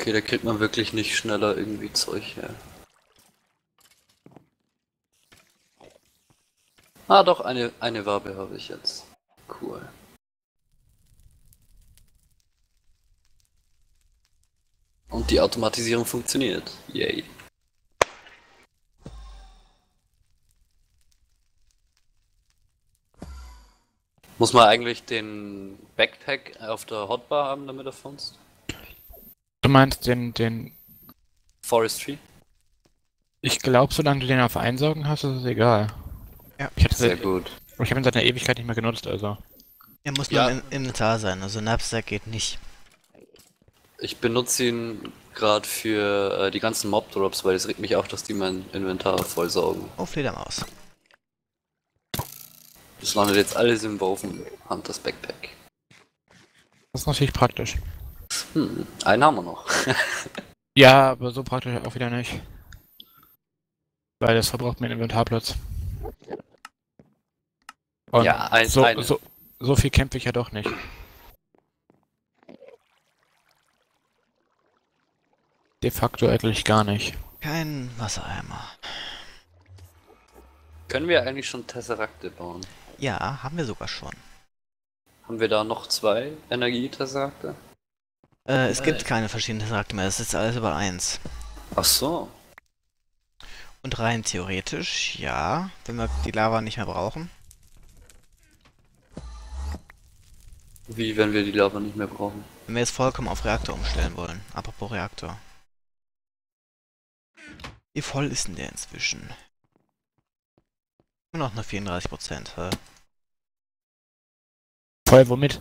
Okay, da kriegt man wirklich nicht schneller irgendwie Zeug her. Ah doch, eine, eine Wabe habe ich jetzt. Cool. Und die Automatisierung funktioniert. Yay. Muss man eigentlich den Backpack auf der Hotbar haben, damit er funzt? Du meinst den, den. Forestry? Ich glaube, solange du den auf Einsaugen hast, ist es egal. Ja. Ich, hatte Sehr den- gut. ich habe ihn seit einer Ewigkeit nicht mehr genutzt, also. Er muss nur Ja. im Inventar sein, also Knapsack geht nicht. Ich benutze ihn gerade für äh, die ganzen Mob-Drops, weil es regt mich auf, dass die mein Inventar vollsaugen. Oh, Fledermaus. Das landet jetzt alles im Woven Hunters Backpack. Das ist natürlich praktisch. Hm, einen haben wir noch. Ja, aber so praktisch auch wieder nicht. Weil das verbraucht mir einen Inventarplatz. Und Ja, ein- so, eine. so, so viel kämpfe ich ja doch nicht. De facto eigentlich gar nicht. Kein Wassereimer. Können wir eigentlich schon Tesserakte bauen? Ja, haben wir sogar schon. Haben wir da noch zwei Energietesserakte? Äh, es gibt Nein. keine verschiedenen Charakter mehr, es ist alles über eins. Ach so. Und rein theoretisch, ja, wenn wir die Lava nicht mehr brauchen. Wie, wenn wir die Lava nicht mehr brauchen? Wenn wir jetzt vollkommen auf Reaktor umstellen wollen. Apropos Reaktor. Wie voll ist denn der inzwischen? Nur noch nur 34%. hä? Voll womit?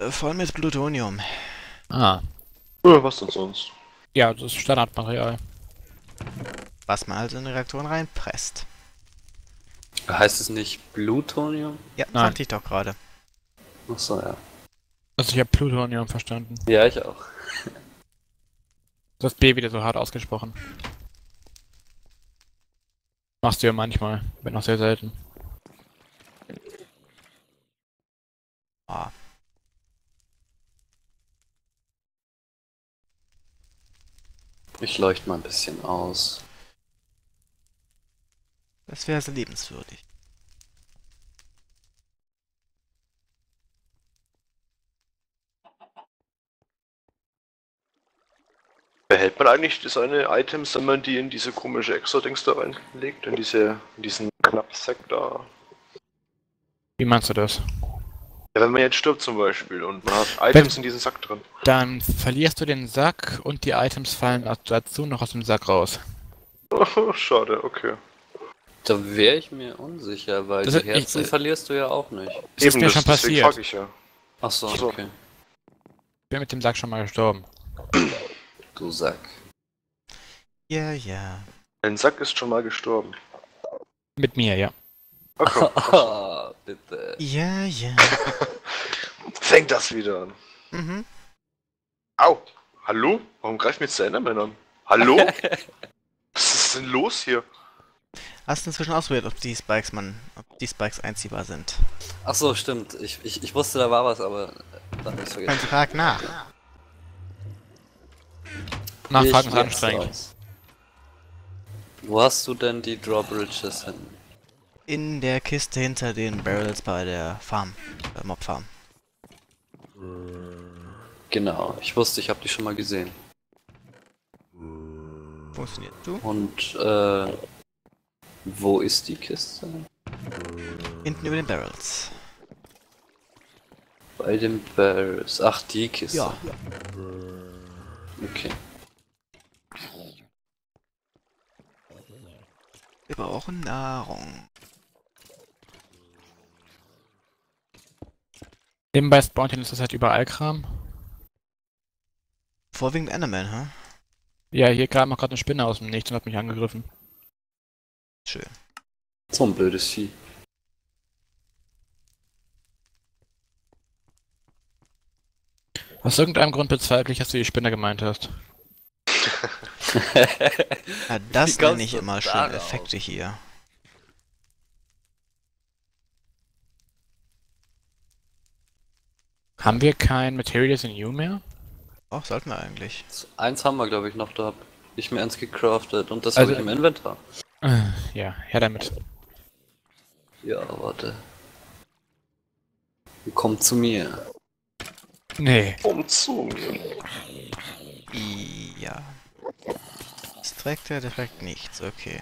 Äh, voll mit Plutonium. Ah. Ja, was denn sonst? Ja, das ist Standardmaterial. Was man also in Reaktoren reinpresst. Heißt es nicht Plutonium? Ja, Nein. sagte ich doch gerade. Ach so, ja. Also ich habe Plutonium verstanden. Ja, ich auch. Das B wieder so hart ausgesprochen. Machst du ja manchmal, wenn auch sehr selten. Ah, Ich leuchte mal ein bisschen aus. das wäre sehr liebenswürdig. Behält man eigentlich seine Items, wenn man die in diese komische Extra-Dings da reinlegt? In diese, in diesen Knappsack da? Wie meinst du das? Ja, wenn man jetzt stirbt zum Beispiel und man hat Items in diesem Sack drin. Dann verlierst du den Sack und die Items fallen dazu noch aus dem Sack raus. Oh, schade, okay. Da wäre ich mir unsicher, weil Das die ich- Herzen äh, verlierst du ja auch nicht. Das ist mir das- schon passiert. frag ich ja. Ach so, So. okay. Ich bin mit dem Sack schon mal gestorben. Du Sack. Ja, ja. Ein Sack ist schon mal gestorben. Mit mir, ja. Okay. Bitte. Ja, ja. Fängt das wieder an. Mhm. Au! Hallo? Warum greift mir jetzt der Enderman an? Hallo? Was ist denn los hier? Hast du inzwischen ausprobiert, ob die Spikes man, ob die Spikes einziehbar sind? Ach so, stimmt. Ich, ich, ich wusste, da war was, aber dann hab ich's Dann vergessen. frag nach. Nachfragen Ich ist anstrengend. Wo hast du denn die Drawbridges hin? In der Kiste hinter den Barrels bei der Farm. Äh, Mob Farm. Genau, ich wusste, ich habe die schon mal gesehen. Funktioniert du? Und äh, wo ist die Kiste? Hinten über den Barrels. Bei den Barrels. Ach, die Kiste. Ja. Okay. Wir brauchen Nahrung. Nebenbei spawnt ist das halt überall Kram. Vorwiegend Enderman, hä? Ja, hier kam auch gerade eine Spinne aus dem Nichts und hat mich angegriffen. Schön. So ein blödes Vieh. Aus irgendeinem Grund bezweifle ich, dass du die Spinne gemeint hast. Ja, das nenne ich immer schön darauf? Effekte hier. Haben wir kein Materials in You mehr? Auch sollten wir eigentlich. Eins haben wir, glaube ich, noch. Da hab ich mir eins gecraftet und das Also- habe ich im Inventar. Äh, ja, her damit. Ja, warte. Komm zu mir. Nee. Um zu mir. Ja. Das trägt ja direkt nichts, okay.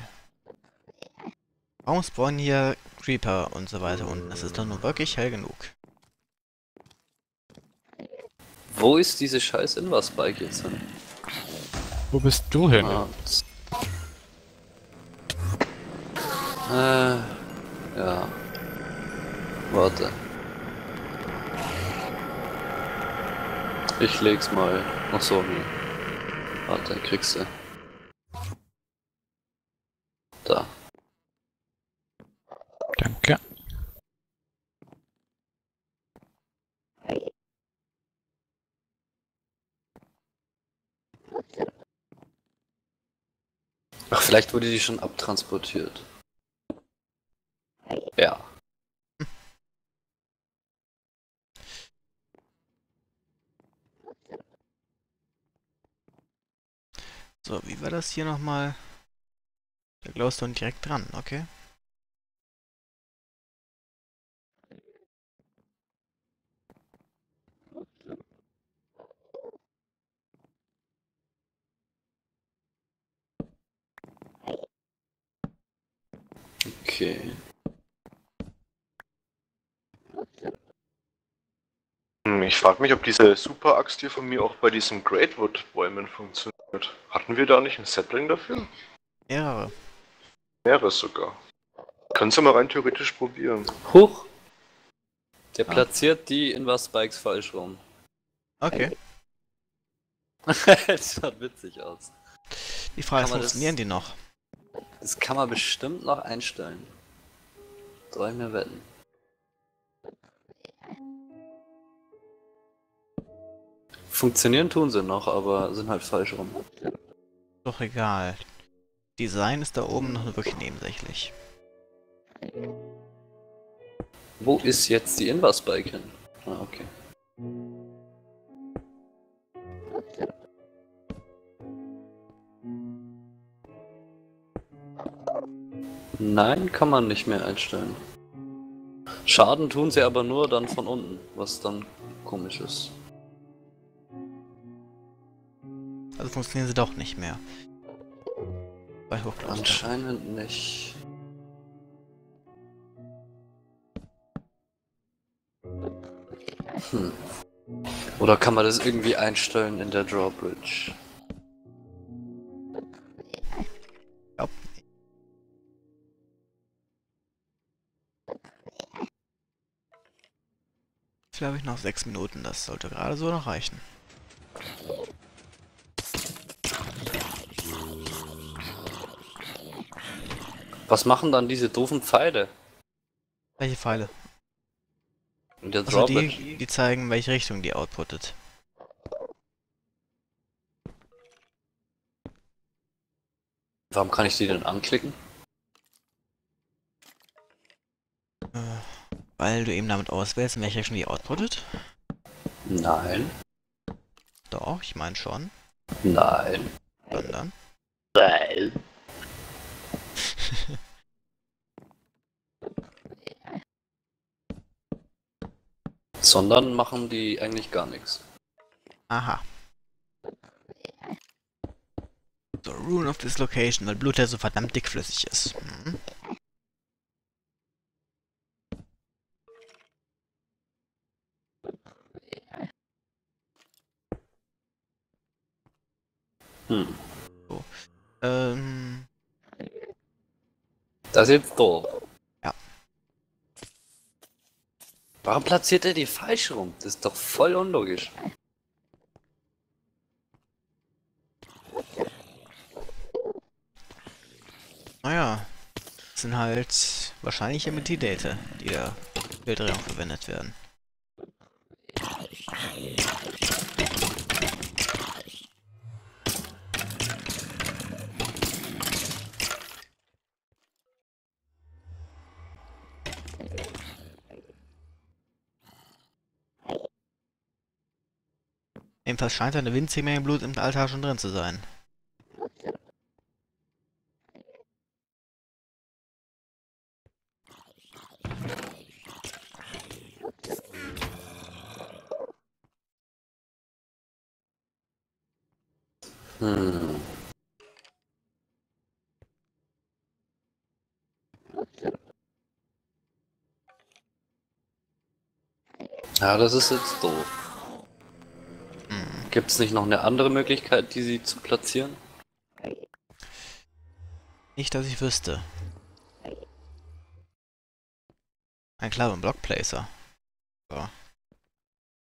Warum spawnen hier Creeper und so weiter unten? Das ist doch nur wirklich hell genug. Wo ist diese scheiß Invar-Spike jetzt hin? Wo bist du hin? Ah, äh, ja. Warte. Ich leg's mal. Ach so, nee. Warte, kriegst du. Da. Ach, vielleicht wurde die schon abtransportiert. Ja. So, wie war das hier nochmal? Der Glowstone direkt dran, okay. Okay. Hm, Ich frage mich, ob diese Super-Axt hier von mir auch bei diesen Greatwood-Bäumen funktioniert. Hatten wir da nicht ein Sapling dafür? Mehrere. Mehrere sogar. Kannst du mal rein theoretisch probieren. Huch! Der Ah. platziert die Invar-Spikes falsch rum. Okay. das schaut witzig aus. Die Frage ist, man das- funktionieren die noch? Das kann man bestimmt noch einstellen. Soll ich mir wetten? Funktionieren tun sie noch, aber sind halt falsch rum. Doch egal. Design ist da oben noch wirklich nebensächlich. Wo ist jetzt die Invar-Spike hin? Ah, okay. Nein, kann man nicht mehr einstellen. Schaden tun sie aber nur dann von unten, was dann komisch ist. Also funktionieren sie doch nicht mehr. Bei. Anscheinend nicht. Hm. Oder kann man das irgendwie einstellen in der Drawbridge? Glaube ich noch sechs Minuten, das sollte gerade so noch reichen. Was machen dann diese doofen Pfeile Welche Pfeile? Also die, die zeigen, welche Richtung die outputtet. Warum kann ich die denn anklicken? Weil du eben damit auswählst, in welche Richtung die outputtet. Nein. Doch, ich meine schon. Nein. Sondern. Nein. Sondern machen die eigentlich gar nichts. Aha. So, Rune of Dislocation, weil Blut ja so verdammt dickflüssig ist. Mhm. Hm. Ähm, Das ist jetzt doof. Ja. Warum platziert er die falsch rum? Das ist doch voll unlogisch. naja. Das sind halt wahrscheinlich Emitidate, die da für Bilddrehung verwendet werden. Jedenfalls scheint eine winzige Menge Blut im Altar schon drin zu sein. Hm. Ja, das ist jetzt doof. Gibt es nicht noch eine andere Möglichkeit, die sie zu platzieren? Nicht, dass ich wüsste. Ein klarer Blockplacer. So.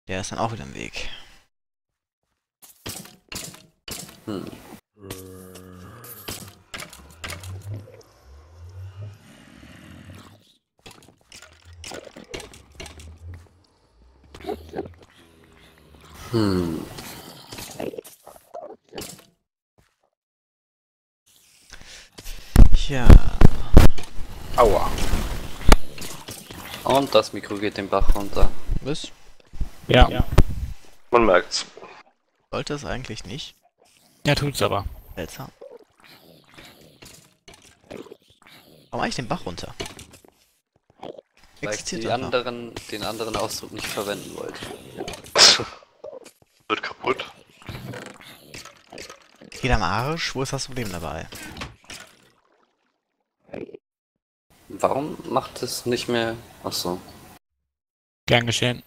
Der ist dann auch wieder im Weg. Hm. Hm. Ja. Aua. Und das Mikro geht den Bach runter. Was? Ja. ja. Man merkt's. Sollte es eigentlich nicht. Ja, tut's aber. Seltsam. Warum eigentlich den Bach runter? Weil die anderen, den anderen Ausdruck nicht verwenden wollte. Wird kaputt. Geht am Arsch? Wo ist das Problem dabei? Warum macht es nicht mehr... Achso. Gern geschehen.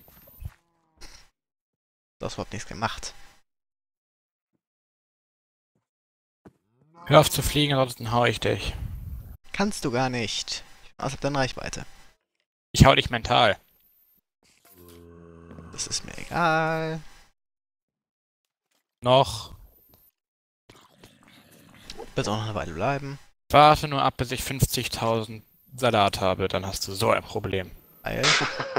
Du hast überhaupt nichts gemacht. Hör auf zu fliegen, ansonsten hau ich dich. Kannst du gar nicht. Ich bin außerhalb deiner Reichweite. Ich hau dich mental. Das ist mir egal. Noch. Wird auch noch eine Weile bleiben. Warte nur ab, bis ich 50.000 Salat habe, dann hast du so ein Problem. Weil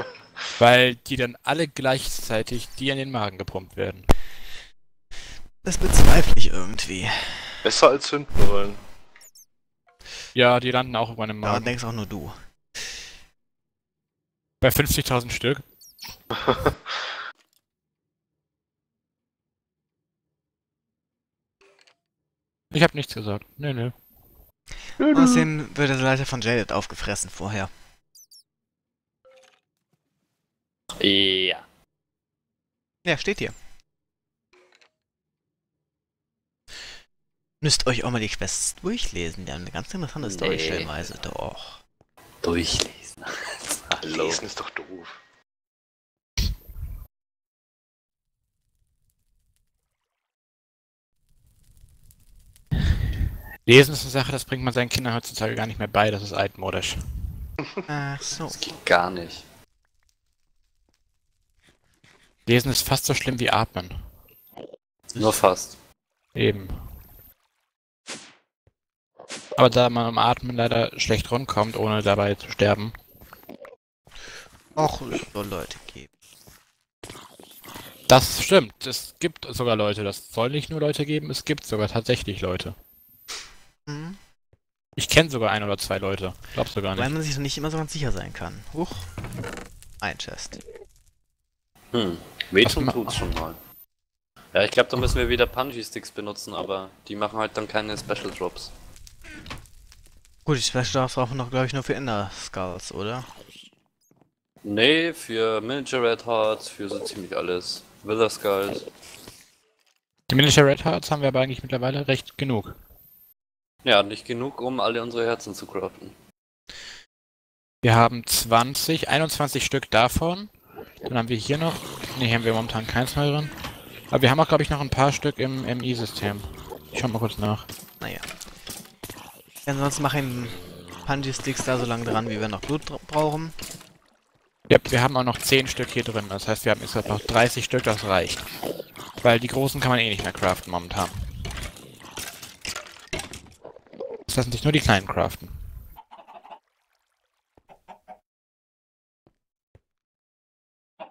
Weil die dann alle gleichzeitig dir in den Magen gepumpt werden. das bezweifle ich irgendwie. Besser als Sündenrollen. Ja, die landen auch irgendwann im Daran Magen. denkst auch nur du. Bei 50.000 Stück. Ich hab nichts gesagt. Nö, nö. Außerdem wird der Leiter von Jaded aufgefressen vorher. Ja. Ja, steht hier. Müsst euch auch mal die Quests durchlesen. Die haben eine ganz interessante Story Nee. stellenweise. Doch. Durchlesen. Hallo. Lesen ist doch doof. Lesen ist eine Sache, das bringt man seinen Kindern heutzutage gar nicht mehr bei, das ist altmodisch. Ach so. Das geht gar nicht. Lesen ist fast so schlimm wie atmen. Nur fast. Eben. Aber da man am Atmen leider schlecht rumkommt, ohne dabei zu sterben. Och, es soll Leute geben. Das stimmt. Es gibt sogar Leute. Das soll nicht nur Leute geben, es gibt sogar tatsächlich Leute. Hm? Ich kenne sogar ein oder zwei Leute. Glaubst du gar Weil nicht. man sich so nicht immer so ganz sicher sein kann. Huch. Ein Chest. Hm. Wehtun tut's schon mal. Ja, ich glaube, da müssen wir wieder Punji-Sticks benutzen, aber die machen halt dann keine Special Drops. Gut, die Special Drops brauchen noch, glaube ich, nur für Inner Skulls, oder? Nee, für Miniature Red Hearts, für so ziemlich alles. Wither Skulls. Die Miniature Red Hearts haben wir aber eigentlich mittlerweile recht genug. Ja, nicht genug, um alle unsere Herzen zu craften. Wir haben 20, 21 Stück davon. Dann haben wir hier noch. Ne, hier haben wir momentan keins mehr drin. Aber wir haben auch, glaube ich, noch ein paar Stück im MI-System. Ich schau mal kurz nach. Naja. Ansonsten machen Punji-Sticks da so lange dran, wie wir noch Blut brauchen. Ja, wir haben auch noch 10 Stück hier drin. Das heißt, wir haben insgesamt noch 30 Stück, das reicht. Weil die großen kann man eh nicht mehr craften momentan. Das lassen sich nur die kleinen craften.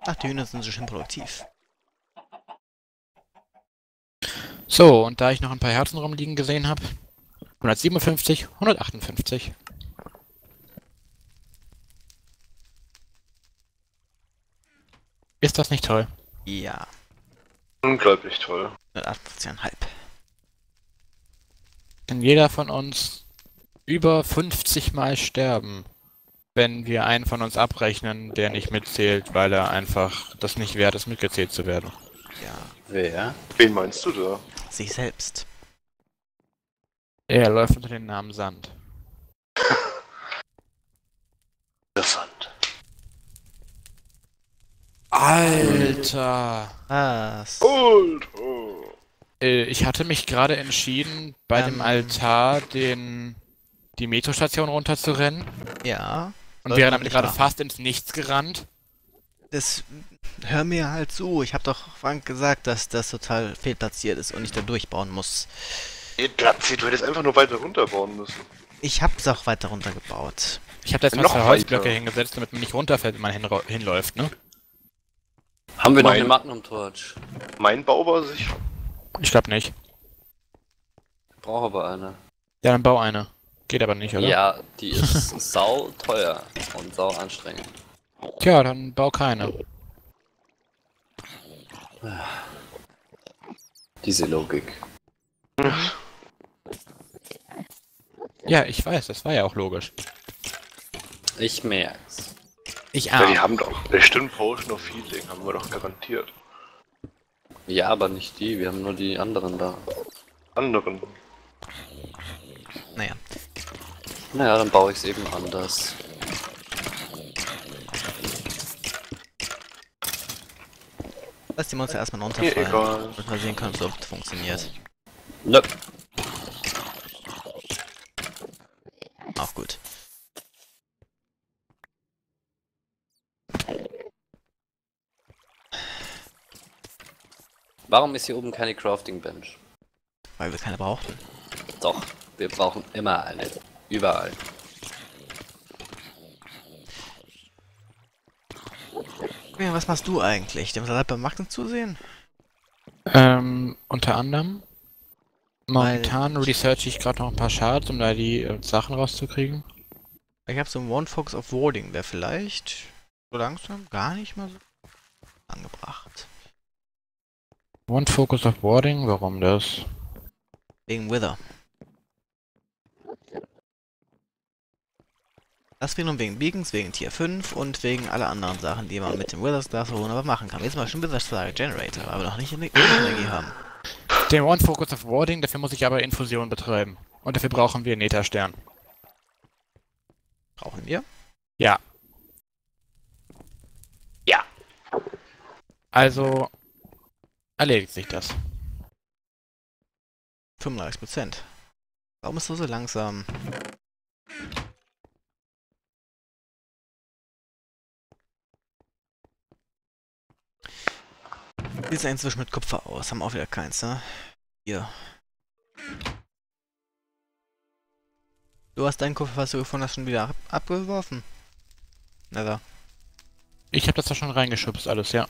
Ach, die Hühner sind so schön produktiv. So, und da ich noch ein paar Herzen rumliegen gesehen habe, 157, 158. Ist das nicht toll? Ja. Unglaublich toll. 158,5. Kann jeder von uns über 50 Mal sterben, wenn wir einen von uns abrechnen, der nicht mitzählt, weil er einfach das nicht wert ist, mitgezählt zu werden. Ja, Wer? Wen meinst du da? sich selbst. Er läuft unter dem Namen Sand. Interessant. Alter! Was? Alter! Äh, ich hatte mich gerade entschieden, bei dem Ähm. Altar den die Metrostation runterzurennen Ja. und wäre damit gerade machen. fast ins Nichts gerannt. Das. Hör mir halt zu. Ich hab doch Frank gesagt, dass das total fehlplatziert ist und ich da durchbauen muss. Ihr Platzi, du hättest einfach nur weiter runterbauen müssen. Ich hab's auch weiter runtergebaut. Ich habe da jetzt mal Noch zwei Holzblöcke hingesetzt, damit man nicht runterfällt, wenn man hinro- hinläuft, ne? Haben wir noch Mein- eine Magnum Torch? Mein Bau war sicher. Ich glaube nicht. Ich brauche aber eine. Ja, dann bau eine. Geht aber nicht, oder? Ja, die ist sau teuer und sau anstrengend. Tja, dann bau keine. Diese Logik. Ja, ich weiß, das war ja auch logisch. Ich merk's. Ich Ja, die haben doch bestimmt Potion of Healing, haben wir doch garantiert. Ja, aber nicht die, wir haben nur die anderen da. Anderen. Naja. Naja, dann baue ich es eben anders. Lass die Monster erstmal Mir runterfallen. egal. Damit wir sehen können, ob es überhaupt funktioniert. Nö. Auch gut. Warum ist hier oben keine Crafting Bench? Weil wir keine brauchten. Doch, wir brauchen immer eine. Überall. Ja, was machst du eigentlich? Dem Salat beim Magnum zusehen? Ähm, unter anderem. Weil- Momentan research ich gerade noch ein paar Shards, um da die äh, Sachen rauszukriegen. Ich habe so ein One Focus of Warding, wäre vielleicht so langsam gar nicht mal so angebracht. One Focus of Warding, warum das? Wegen Wither. Das wiederum wegen Beacons, wegen Tier 5 und wegen aller anderen Sachen, die man mit dem Wither Star wunderbar machen kann. Jetzt mal schon Wither Star Generator, aber noch nicht Ener- Energie haben. Den One Focus of Warding, dafür muss ich aber Infusion betreiben. Und dafür brauchen wir Netherstern. Brauchen wir? Ja. Ja. Also erledigt sich das. 35%. Warum ist du so langsam? Wie sieht es inzwischen mit Kupfer aus? Haben auch wieder keins, ne? Hier. Du hast dein Kupfer, was du gefunden hast, schon wieder ab abgeworfen? Never. Ich habe das da schon reingeschubst, alles, ja.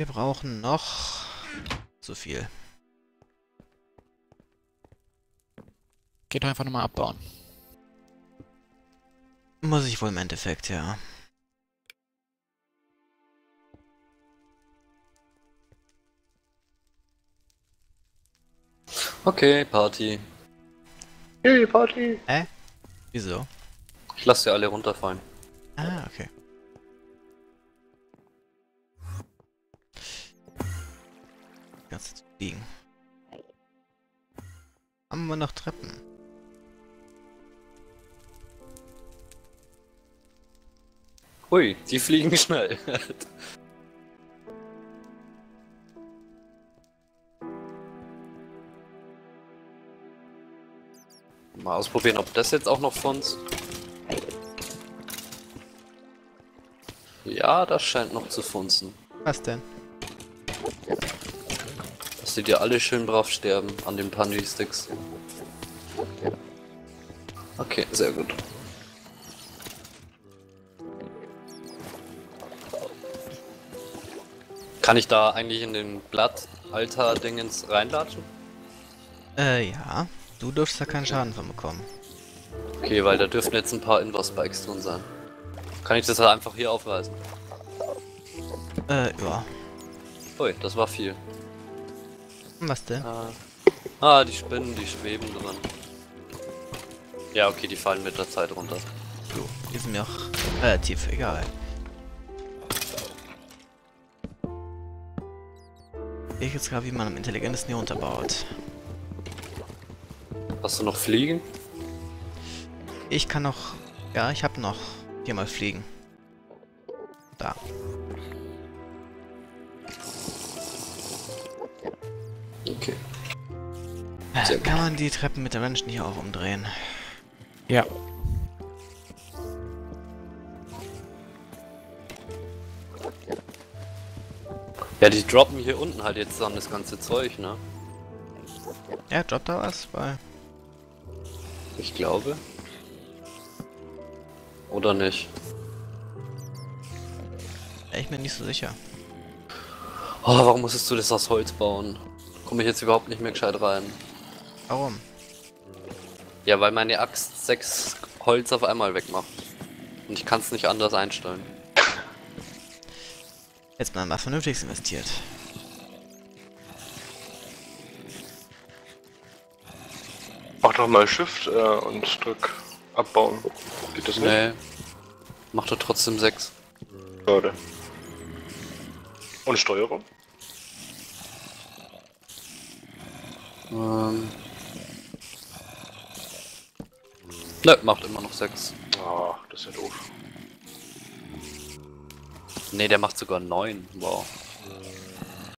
Wir brauchen noch so viel. Geht doch einfach nochmal abbauen. Muss ich wohl im Endeffekt, ja. Okay, Party. Hey, Party! Wieso? Ich lasse sie alle runterfallen. Ah, okay. Liegen. Haben wir noch Treppen? Hui, die fliegen schnell. Mal ausprobieren, ob das jetzt auch noch funzt. Ja, das scheint noch zu funzen. Was denn? Die dir alle schön brav sterben an den Punji-Sticks. Okay, sehr gut. Kann ich da eigentlich in den Blatt-Altar-Dingens reinlatschen? Äh, ja. Du dürftest da keinen Schaden von bekommen. Okay, weil da dürften jetzt ein paar Invar-Spikes drin sein. Kann ich das halt einfach hier aufreißen? Äh, ja. Ui, das war viel. Was denn? Ah, ah die Spinnen, die schweben drin. Ja, okay, die fallen mit der Zeit runter. So, die sind mir auch relativ egal. Ich jetzt gerade, wie man am intelligentesten hier unterbaut. Hast du noch Fliegen? Ich kann noch... Ja, ich habe noch viermal fliegen. Da. Okay. Äh, Sehr gut. Kann man die Treppen mit der Menschen hier auch umdrehen? Ja. Ja, die droppen hier unten halt jetzt dann das ganze Zeug, ne? Ja, droppt da was? Weil Ich glaube. Oder nicht? ich bin nicht so sicher. Oh, warum musstest du das aus Holz bauen? Komme ich jetzt überhaupt nicht mehr gescheit rein. Warum? Ja, weil meine Axt sechs Holz auf einmal wegmacht. Und ich kann es nicht anders einstellen. Jetzt mal was Vernünftiges investiert. Mach doch mal Shift äh, und drück abbauen. Geht das nicht? Nee. Macht er trotzdem sechs. Schade. Und Steuerung? Ähm. Ne, macht immer noch sechs. Ah, das ist ja doof. Nee, der macht sogar neun. Wow.